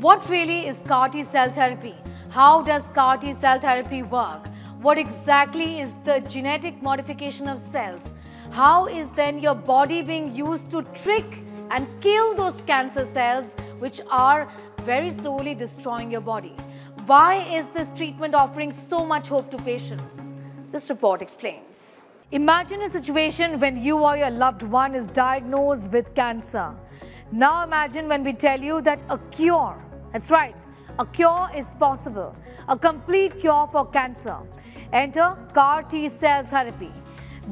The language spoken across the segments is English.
What really is CAR T cell therapy? How does CAR T cell therapy work? What exactly is the genetic modification of cells? How is then your body being used to trick and kill those cancer cells which are very slowly destroying your body? Why is this treatment offering so much hope to patients? This report explains. Imagine a situation when you or your loved one is diagnosed with cancer. Now imagine when we tell you that a cure, that's right, a cure is possible, a complete cure for cancer. Enter CAR T cell therapy.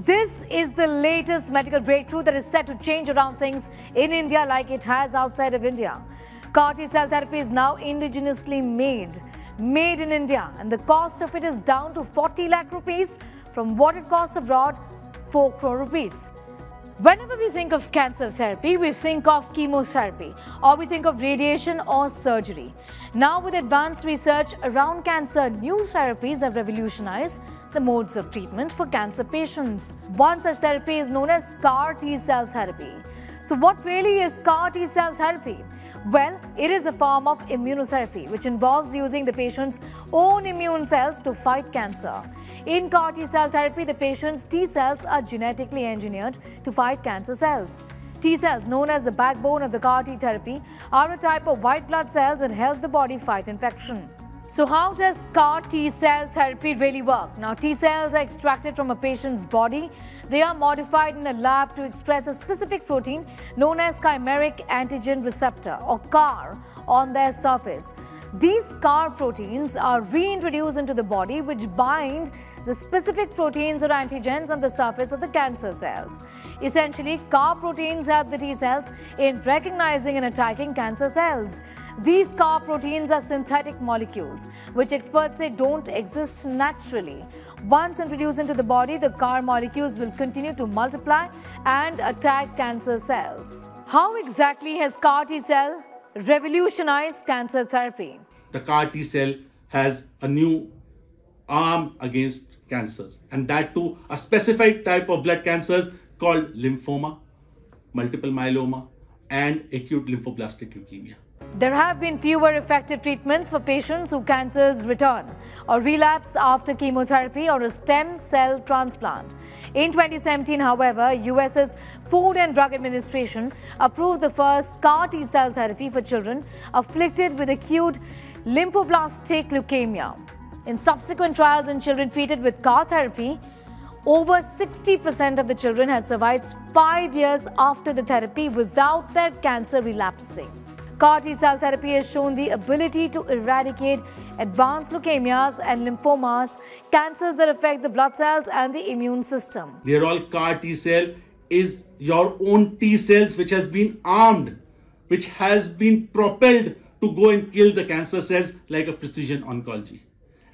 This is the latest medical breakthrough that is set to change around things in India like it has outside of India. CAR T cell therapy is now indigenously made, made in India, and the cost of it is down to 40 lakh rupees from what it costs abroad, 4 crore rupees. Whenever we think of cancer therapy, we think of chemotherapy or we think of radiation or surgery. Now with advanced research around cancer, new therapies have revolutionized the modes of treatment for cancer patients. One such therapy is known as CAR T-cell therapy. So what really is CAR T-cell therapy? Well, it is a form of immunotherapy which involves using the patient's own immune cells to fight cancer. In CAR T cell therapy, the patient's T cells are genetically engineered to fight cancer cells. T cells, known as the backbone of the CAR T therapy, are a type of white blood cells that help the body fight infection. So how does CAR T cell therapy really work? Now T cells are extracted from a patient's body. They are modified in a lab to express a specific protein known as chimeric antigen receptor or CAR on their surface. These CAR proteins are reintroduced into the body which bind the specific proteins or antigens on the surface of the cancer cells. Essentially, CAR proteins help the T cells in recognizing and attacking cancer cells. These CAR proteins are synthetic molecules, which experts say don't exist naturally. Once introduced into the body, the CAR molecules will continue to multiply and attack cancer cells. How exactly has CAR T cell revolutionized cancer therapy? The CAR T cell has a new arm against cancers and that too a specific type of blood cancers called lymphoma, multiple myeloma, and acute lymphoblastic leukemia. There have been fewer effective treatments for patients whose cancers return or relapse after chemotherapy or a stem cell transplant. In 2017, however, US's Food and Drug Administration approved the first CAR T cell therapy for children afflicted with acute lymphoblastic leukemia. In subsequent trials in children treated with CAR therapy, over 60% of the children had survived five years after the therapy without their cancer relapsing. CAR T cell therapy has shown the ability to eradicate advanced leukemias and lymphomas, cancers that affect the blood cells and the immune system. Dear all, CAR T cell is your own T cells which has been armed, which has been propelled to go and kill the cancer cells like a precision oncology.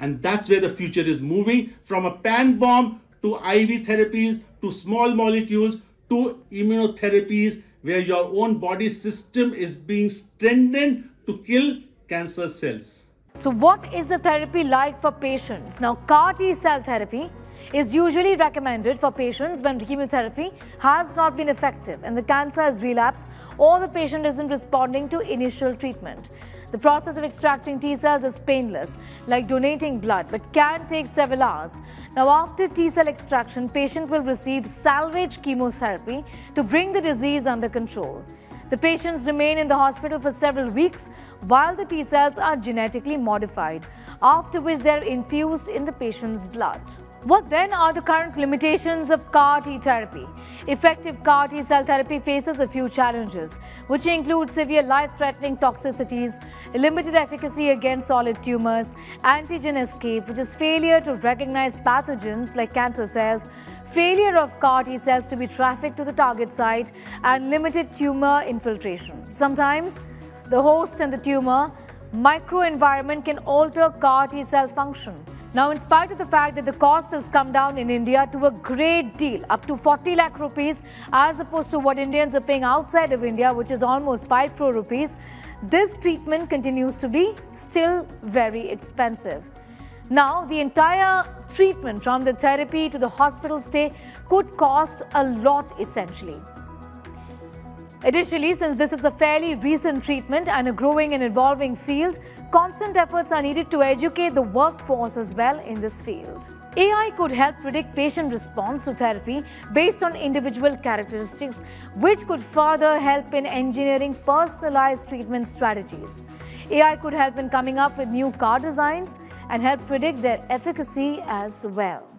And that's where the future is moving from a pan bomb to IV therapies, to small molecules, to immunotherapies, where your own body system is being strengthened to kill cancer cells. So what is the therapy like for patients? Now, CAR T cell therapy is usually recommended for patients when chemotherapy has not been effective and the cancer has relapsed or the patient isn't responding to initial treatment. The process of extracting T cells is painless, like donating blood, but can take several hours. Now, after T cell extraction, patient will receive salvage chemotherapy to bring the disease under control. The patients remain in the hospital for several weeks while the T cells are genetically modified, after which they are infused in the patient's blood. What then are the current limitations of CAR T therapy? Effective CAR T cell therapy faces a few challenges, which include severe life-threatening toxicities, limited efficacy against solid tumors, antigen escape, which is failure to recognize pathogens like cancer cells, failure of CAR T cells to be trafficked to the target site, and limited tumor infiltration. Sometimes, the host and the tumor microenvironment can alter CAR T cell function. Now, in spite of the fact that the cost has come down in India to a great deal, up to 40 lakh rupees, as opposed to what Indians are paying outside of India, which is almost 5 crore rupees, this treatment continues to be still very expensive. Now, the entire treatment from the therapy to the hospital stay could cost a lot essentially. Additionally, since this is a fairly recent treatment and a growing and evolving field, constant efforts are needed to educate the workforce as well in this field. AI could help predict patient response to therapy based on individual characteristics, which could further help in engineering personalized treatment strategies. AI could help in coming up with new car designs and help predict their efficacy as well.